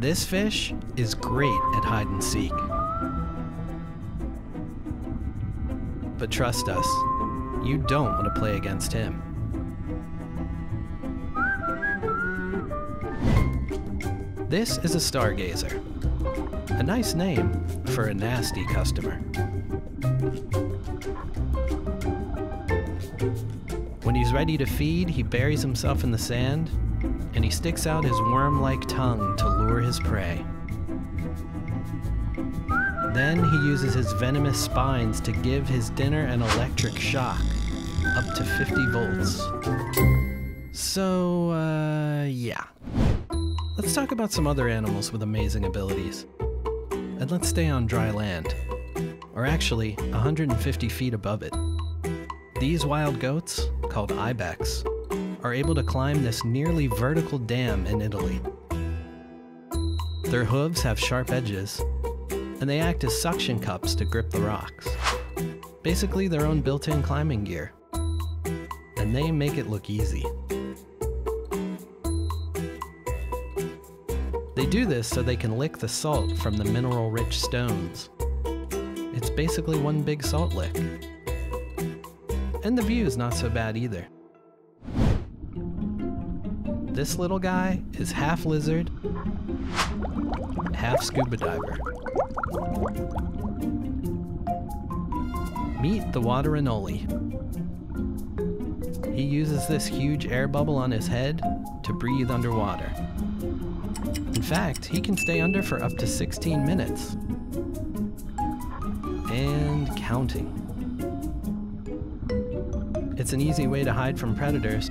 This fish is great at hide and seek. But trust us, you don't want to play against him. This is a stargazer. A nice name for a nasty customer. When he's ready to feed, he buries himself in the sand and he sticks out his worm like tongue to lure his prey. Then he uses his venomous spines to give his dinner an electric shock, up to 50 volts. So, uh, yeah. Let's talk about some other animals with amazing abilities. And let's stay on dry land. Or actually, 150 feet above it. These wild goats, called ibex, are able to climb this nearly vertical dam in Italy. Their hooves have sharp edges, and they act as suction cups to grip the rocks. Basically, their own built in climbing gear. And they make it look easy. They do this so they can lick the salt from the mineral rich stones. It's basically one big salt lick. And the view is not so bad either. This little guy is half lizard, half scuba diver. Meet the water anole. He uses this huge air bubble on his head to breathe underwater. In fact, he can stay under for up to 16 minutes. And counting. It's an easy way to hide from predators,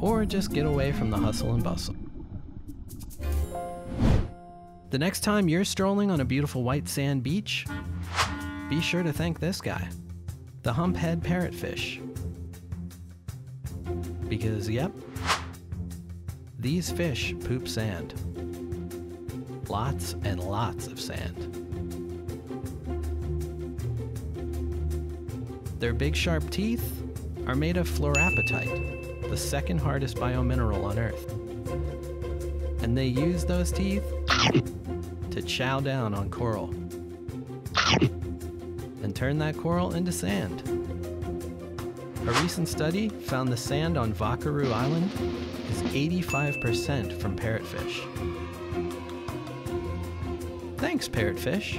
or just get away from the hustle and bustle. The next time you're strolling on a beautiful white sand beach, be sure to thank this guy, the humphead parrotfish. Because, yep, these fish poop sand. Lots and lots of sand. Their big sharp teeth are made of fluorapatite, the second hardest biomineral on Earth. And they use those teeth to chow down on coral and turn that coral into sand. A recent study found the sand on Vakkaru Island is 85% from parrotfish. Thanks, parrotfish.